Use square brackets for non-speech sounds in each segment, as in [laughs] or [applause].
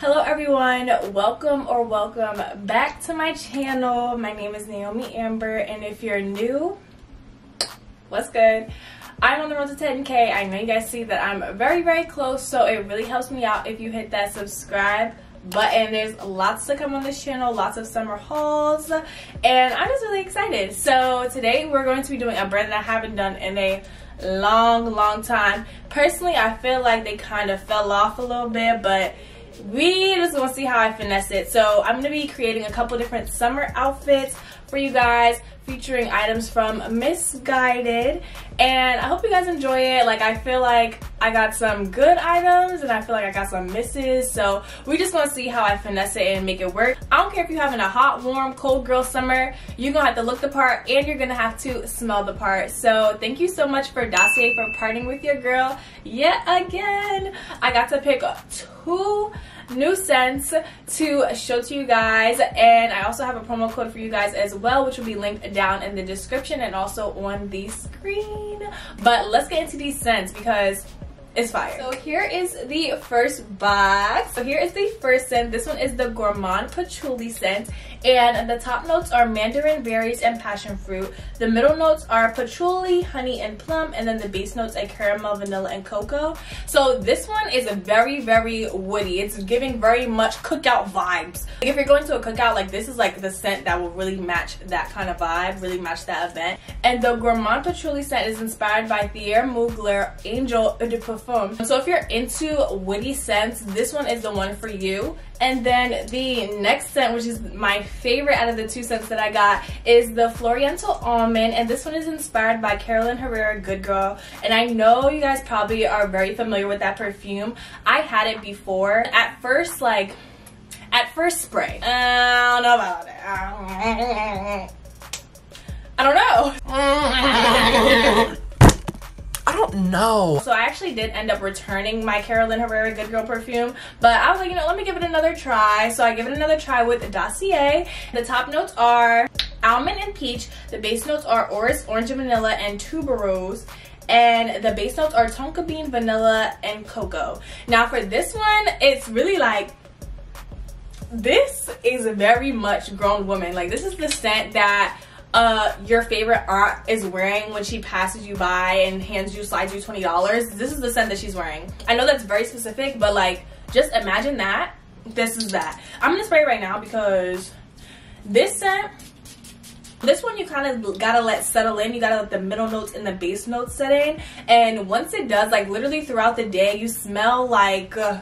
Hello everyone, welcome or welcome back to my channel. My name is Naomi Amber and if you're new, what's good? I'm on the road to 10k. I know you guys see that I'm very very close so it really helps me out if you hit that subscribe button. There's lots to come on this channel, lots of summer hauls and I'm just really excited. So today we're going to be doing a brand that I haven't done in a long long time. Personally I feel like they kind of fell off a little bit but we just gonna see how I finesse it. So I'm gonna be creating a couple different summer outfits for you guys featuring items from Missguided. And I hope you guys enjoy it. Like I feel like I got some good items and I feel like I got some misses. So we just gonna see how I finesse it and make it work. I don't care if you're having a hot warm cold girl summer you're gonna have to look the part and you're gonna have to smell the part. So thank you so much for Dossier for partnering with your girl yet again. I got to pick two new scents to show to you guys. And I also have a promo code for you guys as well which will be linked down in the description and also on the screen. But let's get into these scents because it's fire. So here is the first box. So here is the first scent. This one is the Gourmand Patchouli scent. And the top notes are mandarin, berries, and passion fruit. The middle notes are patchouli, honey, and plum. And then the base notes are caramel, vanilla, and cocoa. So this one is very, very woody. It's giving very much cookout vibes. If you're going to a cookout, like this is like the scent that will really match that kind of vibe, really match that event. And the Gourmand Patchouli scent is inspired by Thierry Mugler Angel de Parfum. So if you're into woody scents, this one is the one for you. And then the next scent, which is my favorite out of the two scents that I got, is the Floriental Almond. And this one is inspired by Carolina Herrera Good Girl. And I know you guys probably are very familiar with that perfume. I had it before. At first, like, at first spray. I don't know about it. I don't know. [laughs] [laughs] [laughs] I don't know. So I actually did end up returning my Carolina Herrera Good Girl perfume, but I was like, you know, let me give it another try. So I give it another try with Dossier. The top notes are almond and peach. The base notes are orris, orange and vanilla, and tuberose and the base notes are tonka bean, vanilla, and cocoa. Now for this one, it's really like, this is very much grown woman. Like this is the scent that uh your favorite aunt is wearing when she passes you by and hands you slides you $20 this is the scent that she's wearing. I know that's very specific but like just imagine that. This is that. I'm gonna spray right now because this scent this one you kind of gotta let settle in. You gotta let the middle notes and the base notes set in. And once it does like literally throughout the day you smell like uh,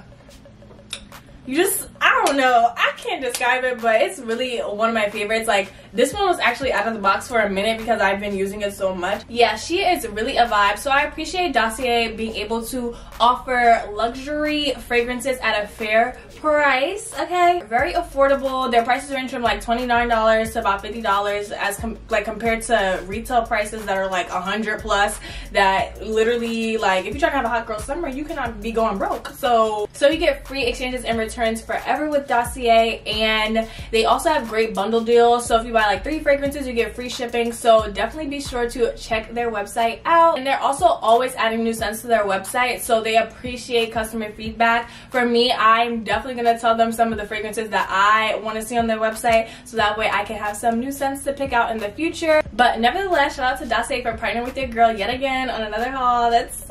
you just I don't know. I can't describe it but it's really one of my favorites. Like this one was actually out of the box for a minute because I've been using it so much. Yeah she is really a vibe so I appreciate Dossier being able to offer luxury fragrances at a fair price okay? Very affordable. Their prices range from like $29 to about $50 as com like compared to retail prices that are like a 100 plus that literally like if you're trying to have a hot girl summer you cannot be going broke. So so you get free exchanges and returns forever with Dossier and they also have great bundle deals so if you buy like three fragrances you get free shipping so definitely be sure to check their website out and they're also always adding new scents to their website so they appreciate customer feedback for me I'm definitely going to tell them some of the fragrances that I want to see on their website so that way I can have some new scents to pick out in the future. But nevertheless, shout out to Dossier for partnering with your girl yet again on another haul. That's.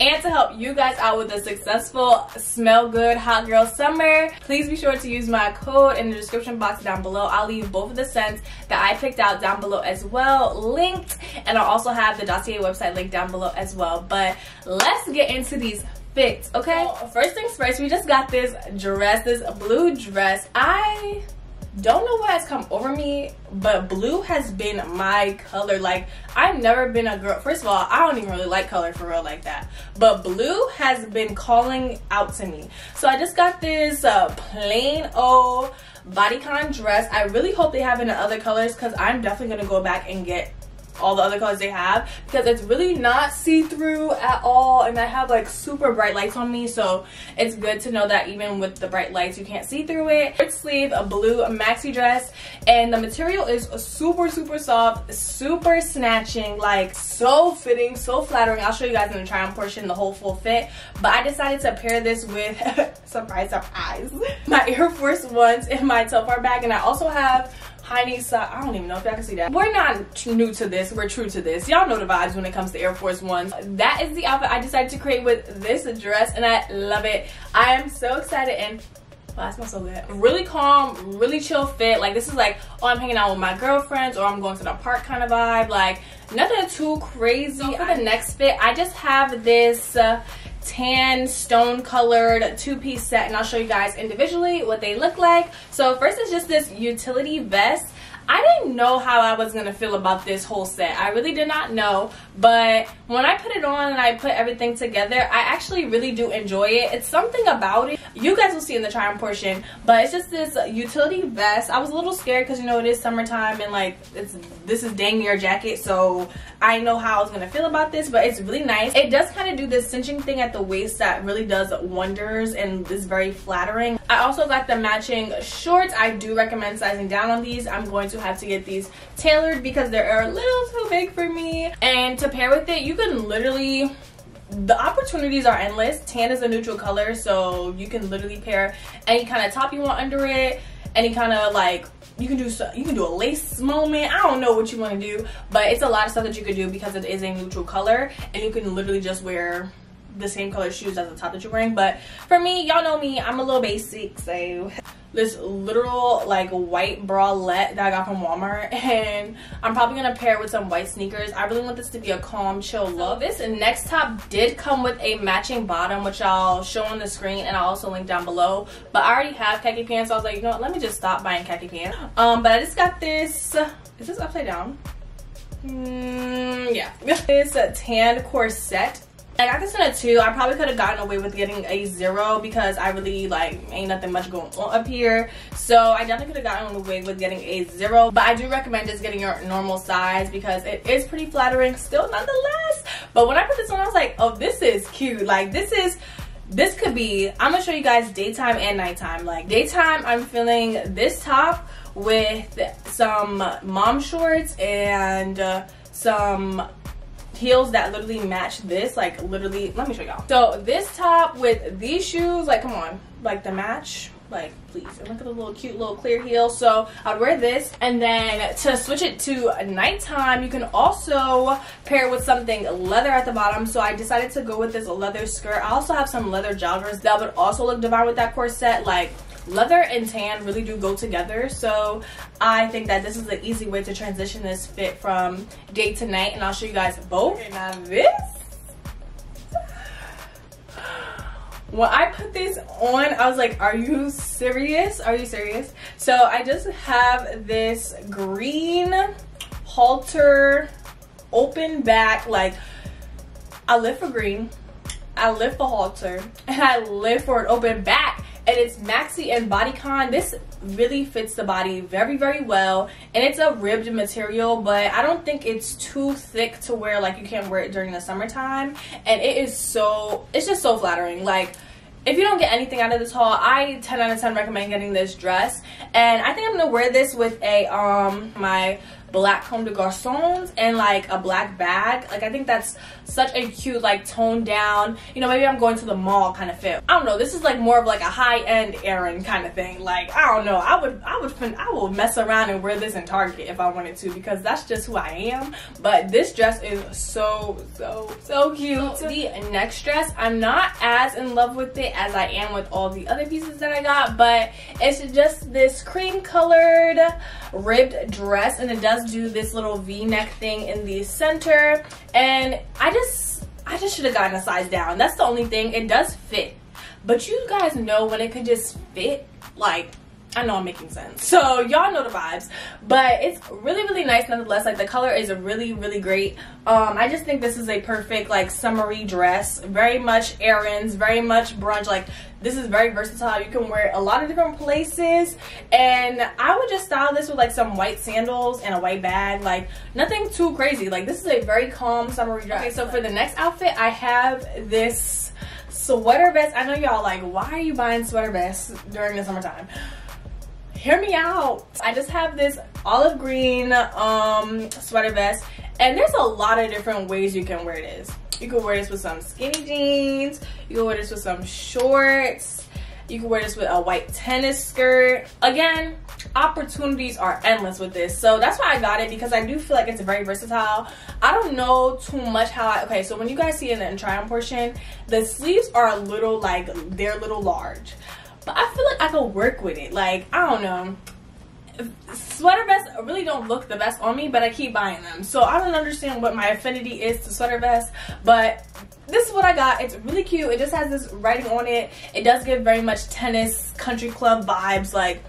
And to help you guys out with a successful smell good hot girl summer, please be sure to use my code in the description box down below. I'll leave both of the scents that I picked out down below as well linked. And I'll also have the Dossier website linked down below as well. But let's get into these fits okay? So, first things first, we just got this dress, this blue dress. I don't know what has come over me, but blue has been my color. Like, I've never been a girl. First of all, I don't even really like color for real like that. But blue has been calling out to me. So I just got this uh, plain old bodycon dress. I really hope they have it in other colors because I'm definitely going to go back and get all the other colors they have because it's really not see-through at all and I have like super bright lights on me so it's good to know that even with the bright lights you can't see through it. Short sleeve, a blue maxi dress and the material is super super soft, super snatching, like so fitting, so flattering. I'll show you guys in the try on portion the whole full fit but I decided to pair this with, [laughs] surprise surprise, [laughs] my Air Force Ones in my Telfar bag and I also have high knee sock. I don't even know if y'all can see that. We're not new to this. We're true to this. Y'all know the vibes when it comes to Air Force Ones. That is the outfit I decided to create with this dress and I love it. I am so excited and Wow, that smells so good. Really calm, really chill fit. Like this is like, oh, I'm hanging out with my girlfriends or I'm going to the park kind of vibe. Like nothing too crazy. So for the next fit, I just have this uh, tan stone colored two-piece set and I'll show you guys individually what they look like. So first is just this utility vest. I didn't know how I was going to feel about this whole set. I really did not know. But when I put it on and I put everything together, I actually really do enjoy it. It's something about it. You guys will see in the try on portion. But it's just this utility vest. I was a little scared because, you know, it is summertime and, like, it's this is dang near jacket. So I know how I was going to feel about this. But it's really nice. It does kind of do this cinching thing at the waist that really does wonders and is very flattering. I also got the matching shorts. I do recommend sizing down on these. I'm going to have to get these tailored because they're a little too big for me. And to pair with it, you can literally the opportunities are endless. Tan is a neutral color, so you can literally pair any kind of top you want under it, any kind of like you can do so you can do a lace moment i don't know what you want to do but it's a lot of stuff that you could do because it is a neutral color and you can literally just wear the same color shoes as the top that you're wearing but for me y'all know me i'm a little basic so this literal like white bralette that I got from Walmart [laughs] and I'm probably gonna pair it with some white sneakers. I really want this to be a calm chill look. This next top did come with a matching bottom which I'll show on the screen and I'll also link down below but I already have khaki pants so I was like you know what let me just stop buying khaki pants. Um but I just got this, is this upside down? Mm, yeah. [laughs] This tan corset I got this in a two. I probably could have gotten away with getting a zero because I really like ain't nothing much going on up here. So I definitely could have gotten away with getting a zero. But I do recommend just getting your normal size because it is pretty flattering still nonetheless. But when I put this on, I was like, oh, this is cute. Like this is this could be i'm gonna show you guys daytime and nighttime like daytime i'm feeling this top with some mom shorts and uh, some heels that literally match this like literally let me show y'all. So this top with these shoes like come on like the match like please. And look at the little cute little clear heel. So i'd wear this. And then to switch it to nighttime you can also pair it with something leather at the bottom. So i decided to go with this leather skirt. I also have some leather joggers that would also look divine with that corset like leather and tan really do go together so i think that this is an easy way to transition this fit from day to night and i'll show you guys both. Okay, now this. When i put this on i was like are you serious? Are you serious? So i just have this green halter open back like i live for green I live for halter and I live for an open back and it's maxi and bodycon. This really fits the body very very well. And it's a ribbed material but i don't think it's too thick to wear like you can't wear it during the summertime. And it is so it's just so flattering. Like if you don't get anything out of this haul i 10 out of 10 recommend getting this dress. And i think i'm gonna wear this with a um my black Comme des Garçons and like a black bag. Like I think that's such a cute like toned down, you know, maybe I'm going to the mall kind of fit. I don't know, this is like more of like a high-end errand kind of thing. Like, I don't know, I would, I would, I will mess around and wear this in Target if I wanted to because that's just who I am. But this dress is so, so, so cute. So the next dress, I'm not as in love with it as I am with all the other pieces that I got, but it's just this cream colored ribbed dress and it does does do this little v-neck thing in the center and I just I just should have gotten a size down. That's the only thing. It does fit. But you guys know when it could just fit like I know I'm making sense. So y'all know the vibes. But it's really, really nice nonetheless. Like the color is really, really great. Um, I just think this is a perfect like summery dress. Very much errands, very much brunch. Like this is very versatile. You can wear it a lot of different places. And I would just style this with like some white sandals and a white bag. Like nothing too crazy. Like this is a very calm summery dress. Okay, so for the next outfit, I have this sweater vest. I know y'all like, why are you buying sweater vests during the summertime? Hear me out. I just have this olive green um, sweater vest and there's a lot of different ways you can wear this. You can wear this with some skinny jeans. You can wear this with some shorts. You can wear this with a white tennis skirt. Again, opportunities are endless with this. So that's why I got it because I do feel like it's very versatile. I don't know too much how I, okay, so when you guys see in the try on portion, the sleeves are a little like, they're a little large but I feel like I could work with it. Like, I don't know. Sweater vests really don't look the best on me, but I keep buying them. So I don't understand what my affinity is to sweater vests, but this is what I got. It's really cute. It just has this writing on it. It does give very much tennis, country club vibes. Like,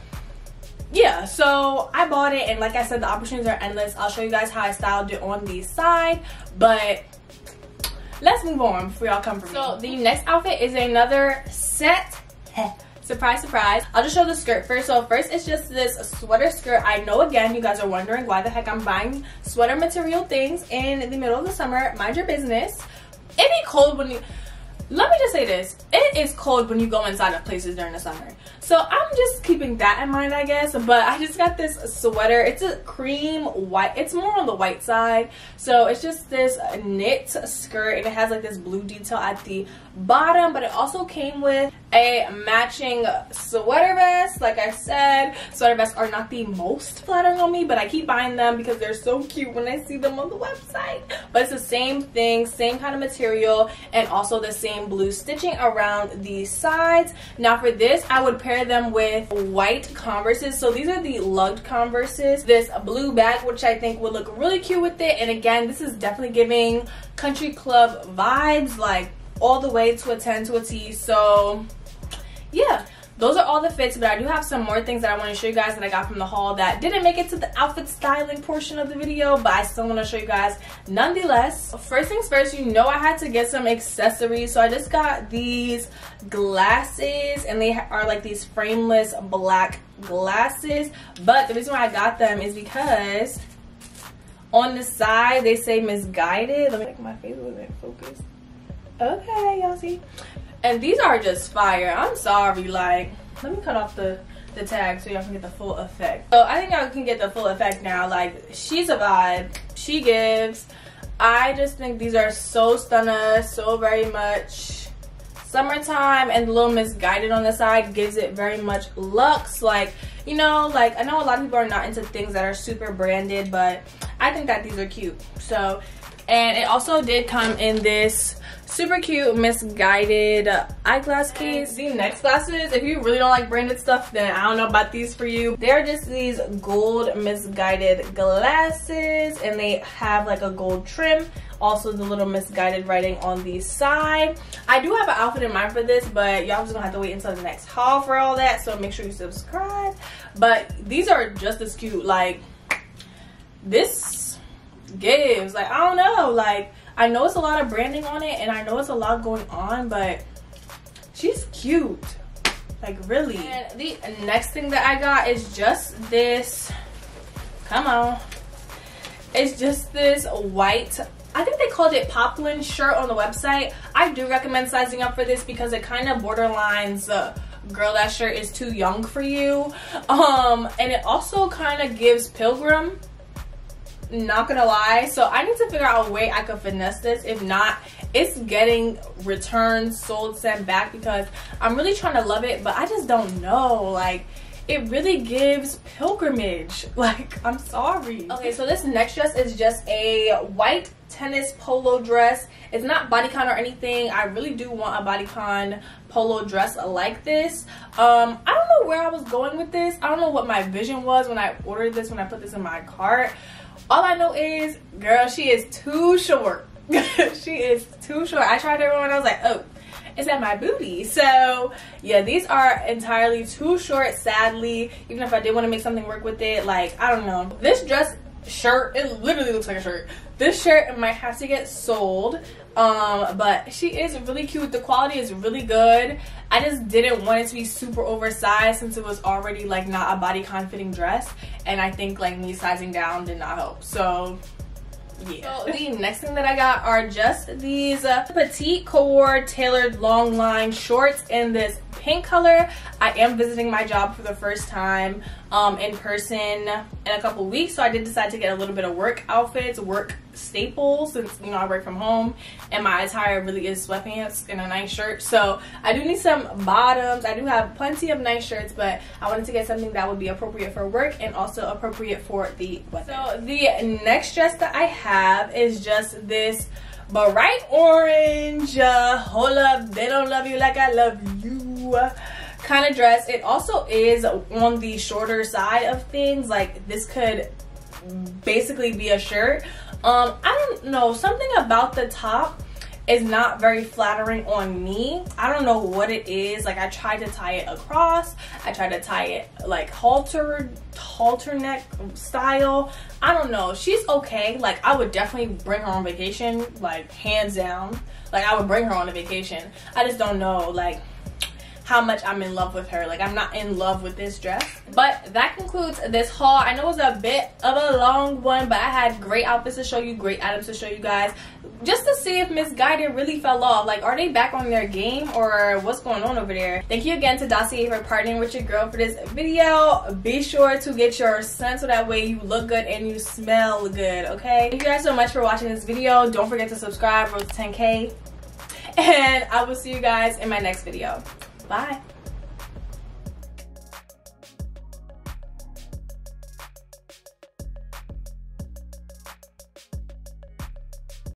yeah, so I bought it, and like I said, the opportunities are endless. I'll show you guys how I styled it on the side, but let's move on before y'all come for me. So the next outfit is another set surprise surprise. I'll just show the skirt first. So first it's just this sweater skirt. I know again you guys are wondering why the heck i'm buying sweater material things in the middle of the summer. Mind your business. It be cold when you let me just say this. It is cold when you go inside of places during the summer so i'm just keeping that in mind i guess but i just got this sweater. It's a cream white it's more on the white side. So it's just this knit skirt and it has like this blue detail at the bottom but it also came with a matching sweater vest like i said. Sweater vests are not the most flattering on me but i keep buying them because they're so cute when i see them on the website. But it's the same thing same kind of material and also the same blue stitching around the sides. Now for this i would pair them with white converses. So these are the lugged converses. This blue bag which i think would look really cute with it. And again this is definitely giving country club vibes like all the way to a 10 to a T. So yeah, those are all the fits, but I do have some more things that I want to show you guys that I got from the haul that didn't make it to the outfit styling portion of the video, but I still want to show you guys nonetheless. First things first, you know I had to get some accessories, so I just got these glasses, and they are like these frameless black glasses, but the reason why I got them is because on the side they say Missguided. Let me make my face wasn't focused okay y'all see and these are just fire. I'm sorry like let me cut off the the tag so y'all can get the full effect. So i think y'all can get the full effect now. Like she's a vibe. She gives. I just think these are so stunning so very much summertime and the little Missguided on the side gives it very much looks. Like you know like i know a lot of people are not into things that are super branded but i think that these are cute. So and it also did come in this super cute Missguided eyeglass case. the next glasses if you really don't like branded stuff then i don't know about these for you. They're just these gold Missguided glasses and they have like a gold trim. Also the little Missguided writing on the side. I do have an outfit in mind for this but y'all just gonna have to wait until the next haul for all that so make sure you subscribe. But these are just as cute. Like this gives like i don't know like I know it's a lot of branding on it and I know it's a lot going on, but she's cute. Like really. And the next thing that I got is just this, come on. It's just this white, I think they called it poplin shirt on the website. I do recommend sizing up for this because it kind of borderlines uh, girl that shirt is too young for you um and it also kind of gives pilgrim not gonna lie. So i need to figure out a way i could finesse this. If not it's getting returned sold sent back because i'm really trying to love it but i just don't know. Like it really gives pilgrimage. [laughs] Like i'm sorry. Okay so this next dress is just a white tennis polo dress. It's not bodycon or anything. I really do want a bodycon polo dress like this. Um i don't know where i was going with this. I don't know what my vision was when i ordered this when i put this in my cart all I know is, girl, she is too short. [laughs] she is too short. I tried everyone. I was like, oh. is at my booty. So yeah, these are entirely too short, sadly. Even if I did want to make something work with it, like, I don't know. This dress shirt, it literally looks like a shirt. This shirt might have to get sold. Um, but she is really cute. The quality is really good. I just didn't want it to be super oversized since it was already like not a body fitting dress. And I think like me sizing down did not help. So yeah. So the next thing that I got are just these uh, petite core tailored long line shorts in this pink color. I am visiting my job for the first time um, in person in a couple weeks. So I did decide to get a little bit of work outfits, work staples since, you know, I work from home and my attire really is sweatpants and a nice shirt. So I do need some bottoms. I do have plenty of nice shirts, but I wanted to get something that would be appropriate for work and also appropriate for the weather. So the next dress that I have is just this bright orange, uh, hold up, they don't love you like I love you kind of dress. It also is on the shorter side of things. Like this could basically be a shirt. Um, I don't know, something about the top is not very flattering on me. I don't know what it is. Like I tried to tie it across. I tried to tie it like halter, halter neck style. I don't know. She's okay. Like I would definitely bring her on vacation, like hands down. Like I would bring her on a vacation. I just don't know like how much I'm in love with her. Like I'm not in love with this dress. But that concludes this haul. I know it was a bit of a long one, but I had great outfits to show you, great items to show you guys. Just to see if Missguided really fell off. Like are they back on their game or what's going on over there? Thank you again to Dossier for partnering with your girl for this video. Be sure to get your scent so that way you look good and you smell good, okay? Thank you guys so much for watching this video. Don't forget to subscribe, to 10k. [laughs] And I will see you guys in my next video. Bye.